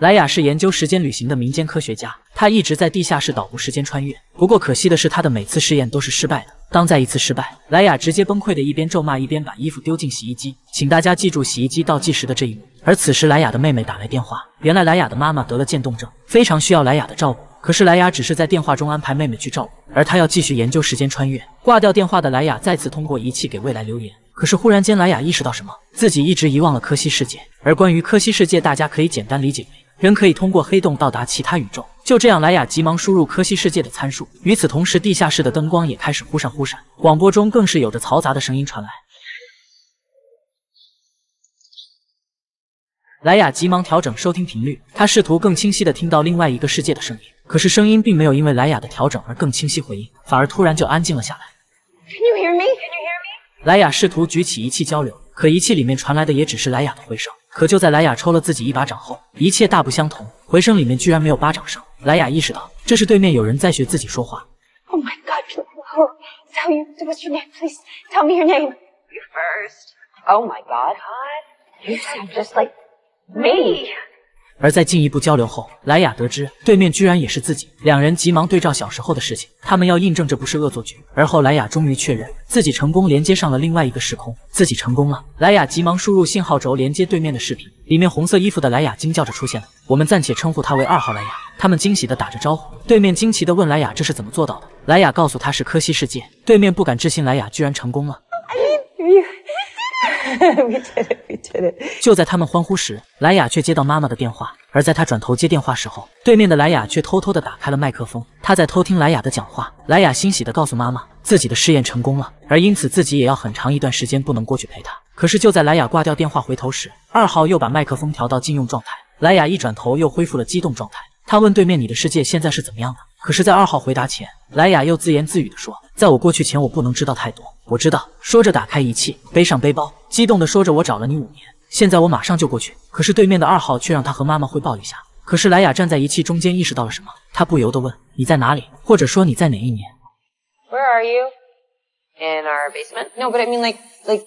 莱雅是研究时间旅行的民间科学家，她一直在地下室捣鼓时间穿越。不过可惜的是，她的每次试验都是失败的。当再一次失败，莱雅直接崩溃的一边咒骂一边把衣服丢进洗衣机。请大家记住洗衣机倒计时的这一幕。而此时，莱雅的妹妹打来电话，原来莱雅的妈妈得了渐冻症，非常需要莱雅的照顾。可是莱雅只是在电话中安排妹妹去照顾，而她要继续研究时间穿越。挂掉电话的莱雅再次通过仪器给未来留言。可是忽然间，莱雅意识到什么，自己一直遗忘了柯西世界。而关于柯西世界，大家可以简单理解为。人可以通过黑洞到达其他宇宙。就这样，莱雅急忙输入科西世界的参数。与此同时，地下室的灯光也开始忽闪忽闪，广播中更是有着嘈杂的声音传来。莱雅急忙调整收听频率，她试图更清晰的听到另外一个世界的声音。可是声音并没有因为莱雅的调整而更清晰回应，反而突然就安静了下来。Can you hear me? Can you hear me? 莱雅试图举起仪器交流，可仪器里面传来的也只是莱雅的回声。可就在莱雅抽了自己一巴掌后，一切大不相同。回声里面居然没有巴掌声。莱雅意识到，这是对面有人在学自己说话。Oh my god! Tell you what's your name, please. Tell me your name. You first. Oh my god. You sound just like me. 而在进一步交流后，莱雅得知对面居然也是自己，两人急忙对照小时候的事情，他们要印证这不是恶作剧。而后莱雅终于确认自己成功连接上了另外一个时空，自己成功了。莱雅急忙输入信号轴连接对面的视频，里面红色衣服的莱雅惊叫着出现了，我们暂且称呼她为二号莱雅。他们惊喜的打着招呼，对面惊奇的问莱雅这是怎么做到的？莱雅告诉他是柯西世界，对面不敢置信莱雅居然成功了。就在他们欢呼时，莱雅却接到妈妈的电话。而在她转头接电话时候，对面的莱雅却偷偷的打开了麦克风，她在偷听莱雅的讲话。莱雅欣喜的告诉妈妈，自己的试验成功了，而因此自己也要很长一段时间不能过去陪她。可是就在莱雅挂掉电话回头时，二号又把麦克风调到禁用状态。莱雅一转头又恢复了激动状态，她问对面：“你的世界现在是怎么样的？”可是，在二号回答前，莱雅又自言自语地说：“在我过去前，我不能知道太多。我知道。”说着，打开仪器，背上背包，激动地说着：“我找了你五年，现在我马上就过去。”可是对面的二号却让他和妈妈汇报一下。可是莱雅站在仪器中间，意识到了什么，他不由得问：“你在哪里？或者说你在哪一年？”Where are you? In our basement? No, but I mean like like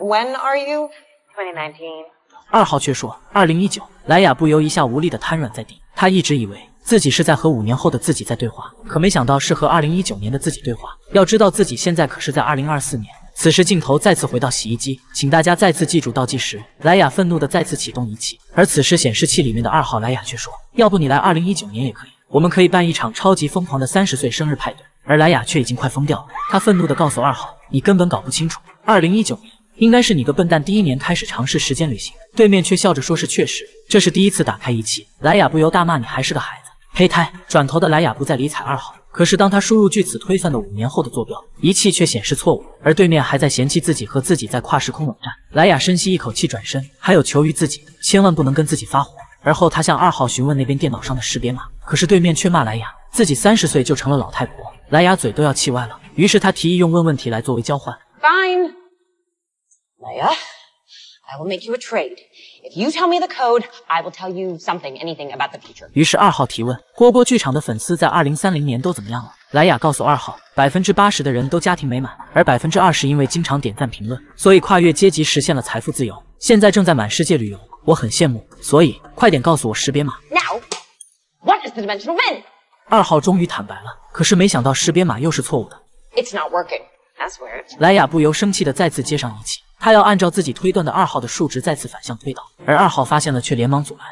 when are you? Twenty nineteen. 二号却说：“二零一九。”莱雅不由一下无力地瘫软在地。他一直以为。自己是在和五年后的自己在对话，可没想到是和二零一九年的自己对话。要知道自己现在可是在二零二四年。此时镜头再次回到洗衣机，请大家再次记住倒计时。莱雅愤怒的再次启动仪器，而此时显示器里面的二号莱雅却说：“要不你来二零一九年也可以，我们可以办一场超级疯狂的三十岁生日派对。”而莱雅却已经快疯掉了，她愤怒的告诉二号：“你根本搞不清楚，二零一九年应该是你个笨蛋第一年开始尝试时间旅行。”对面却笑着说：“是确实，这是第一次打开仪器。”莱雅不由大骂：“你还是个孩子。”胚胎转头的莱雅不再理睬二号，可是当他输入据此推算的五年后的坐标，仪器却显示错误，而对面还在嫌弃自己和自己在跨时空冷战。莱雅深吸一口气，转身，还有求于自己，千万不能跟自己发火。而后他向二号询问那边电脑上的识别码，可是对面却骂莱雅自己三十岁就成了老太婆，莱雅嘴都要气歪了。于是他提议用问问题来作为交换。Fine，莱雅，I will make you a trade。If you tell me the code, I will tell you something, anything about the future. 于是二号提问：波波剧场的粉丝在二零三零年都怎么样了？莱雅告诉二号，百分之八十的人都家庭美满，而百分之二十因为经常点赞评论，所以跨越阶级实现了财富自由，现在正在满世界旅游。我很羡慕，所以快点告诉我识别码。Now, what is the dimensional wind? 二号终于坦白了，可是没想到识别码又是错误的。It's not working. That's weird. 莱雅不由生气的再次接上仪器。他要按照自己推断的二号的数值再次反向推导，而二号发现了却连忙阻拦。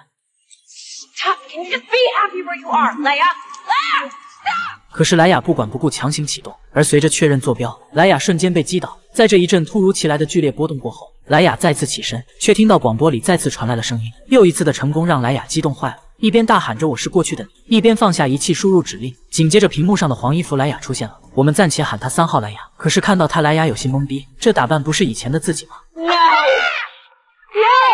可是莱雅不管不顾强行启动，而随着确认坐标，莱雅瞬间被击倒。在这一阵突如其来的剧烈波动过后，莱雅再次起身，却听到广播里再次传来了声音。又一次的成功让莱雅激动坏了。一边大喊着“我是过去的你”，一边放下仪器输入指令。紧接着，屏幕上的黄衣服莱雅出现了。我们暂且喊他三号莱雅。可是看到他，莱雅有些懵逼，这打扮不是以前的自己吗？No, no,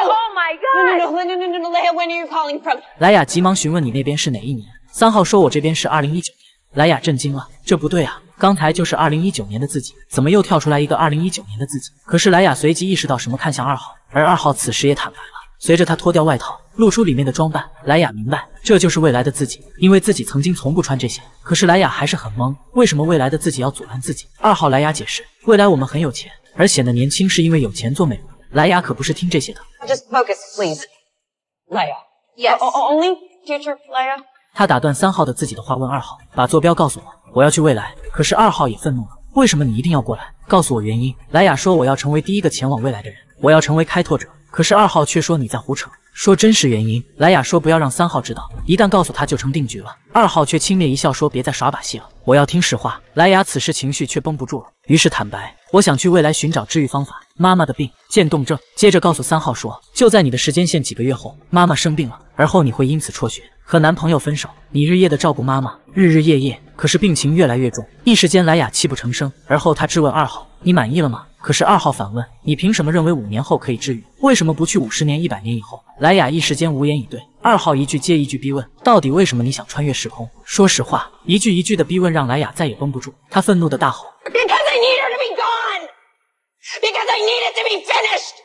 oh my god! No, no, no, no, no, no, Leia, when are you calling from? 莱雅急忙询问你那边是哪一年？三号说我这边是二零一九年。莱雅震惊了，这不对啊，刚才就是二零一九年的自己，怎么又跳出来一个二零一九年的自己？可是莱雅随即意识到什么，看向二号，而二号此时也坦白了。随着他脱掉外套，露出里面的装扮，莱雅明白这就是未来的自己，因为自己曾经从不穿这些。可是莱雅还是很懵，为什么未来的自己要阻拦自己？二号莱雅解释，未来我们很有钱，而显得年轻是因为有钱做美容。莱雅可不是听这些的。Just focus, please. 莱雅 Yes. Only future, Leia. 他打断三号的自己的话，问二号：“把坐标告诉我，我要去未来。”可是二号也愤怒了：“为什么你一定要过来？告诉我原因。”莱雅说：“我要成为第一个前往未来的人，我要成为开拓者。”可是二号却说：“你在胡扯。”说真实原因。莱雅说：“不要让三号知道，一旦告诉他就成定局了。”二号却轻蔑一笑说：“别再耍把戏了，我要听实话。”莱雅此时情绪却绷不住了，于是坦白：“我想去未来寻找治愈方法，妈妈的病，渐冻症。”接着告诉三号说：“就在你的时间线几个月后，妈妈生病了，而后你会因此辍学。”和男朋友分手，你日夜的照顾妈妈，日日夜夜，可是病情越来越重。一时间，莱雅泣不成声。而后她质问二号：“你满意了吗？”可是二号反问：“你凭什么认为五年后可以治愈？为什么不去五十年、一百年以后？”莱雅一时间无言以对。二号一句接一句逼问：“到底为什么你想穿越时空？”说实话，一句一句的逼问让莱雅再也绷不住，她愤怒的大吼：“Because I need her to be gone. Because I need it to be finished.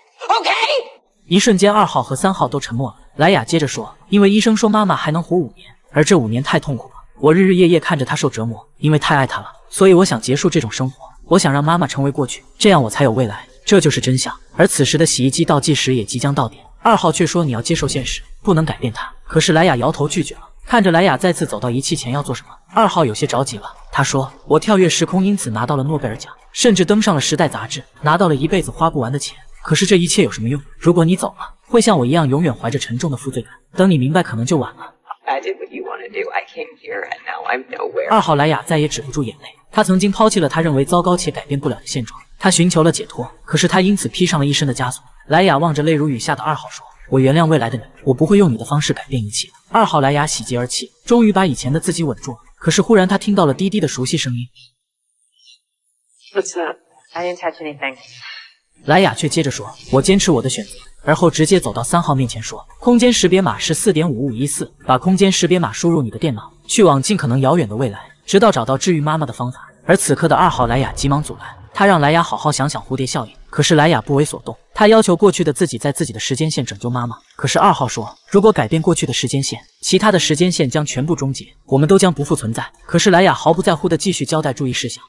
Okay?” 一瞬间，二号和三号都沉默了。莱雅接着说：“因为医生说妈妈还能活五年。”而这五年太痛苦了，我日日夜夜看着她受折磨，因为太爱她了，所以我想结束这种生活，我想让妈妈成为过去，这样我才有未来，这就是真相。而此时的洗衣机倒计时也即将到点，二号却说你要接受现实，不能改变它。可是莱雅摇头拒绝了。看着莱雅再次走到仪器前要做什么，二号有些着急了。他说：“我跳跃时空，因此拿到了诺贝尔奖，甚至登上了《时代》杂志，拿到了一辈子花不完的钱。可是这一切有什么用？如果你走了，会像我一样永远怀着沉重的负罪感。等你明白，可能就晚了。”二号莱雅再也止不住眼泪。她曾经抛弃了他认为糟糕且改变不了的现状，他寻求了解脱，可是他因此披上了一身的枷锁。莱雅望着泪如雨下的二号说：“我原谅未来的你，我不会用你的方式改变一切。”二号莱雅喜极而泣，终于把以前的自己稳住了。可是忽然她听到了滴滴的熟悉声音。What's that? I didn't touch anything. 莱雅却接着说：“我坚持我的选择。”而后直接走到三号面前说：“空间识别码是四点五五一四，把空间识别码输入你的电脑，去往尽可能遥远的未来，直到找到治愈妈妈的方法。”而此刻的二号莱雅急忙阻拦，他让莱雅好好想想蝴蝶效应。可是莱雅不为所动，他要求过去的自己在自己的时间线拯救妈妈。可是二号说：“如果改变过去的时间线，其他的时间线将全部终结，我们都将不复存在。”可是莱雅毫不在乎地继续交代注意事项。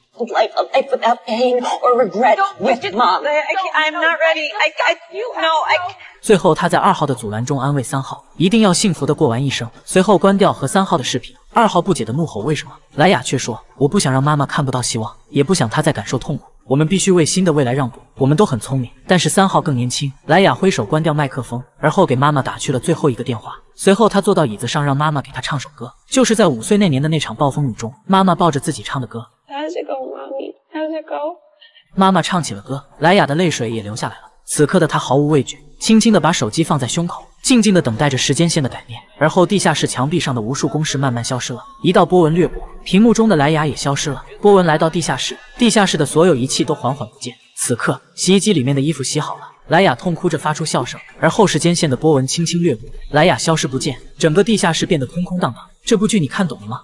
最后，他在二号的阻拦中安慰三号，一定要幸福的过完一生。随后关掉和三号的视频。二号不解的怒吼：“为什么？”莱雅却说：“我不想让妈妈看不到希望，也不想她再感受痛苦。我们必须为新的未来让步。我们都很聪明，但是三号更年轻。”莱雅挥手关掉麦克风，而后给妈妈打去了最后一个电话。随后，她坐到椅子上，让妈妈给她唱首歌，就是在五岁那年的那场暴风雨中，妈妈抱着自己唱的歌。妈妈唱起了歌，莱雅的泪水也流下来了。此刻的她毫无畏惧，轻轻地把手机放在胸口，静静的等待着时间线的改变。而后，地下室墙壁上的无数公式慢慢消失了，一道波纹掠过，屏幕中的莱雅也消失了。波纹来到地下室，地下室的所有仪器都缓缓不见。此刻，洗衣机里面的衣服洗好了，莱雅痛哭着发出笑声，而后时间线的波纹轻轻掠过，莱雅消失不见，整个地下室变得空空荡荡。这部剧你看懂了吗？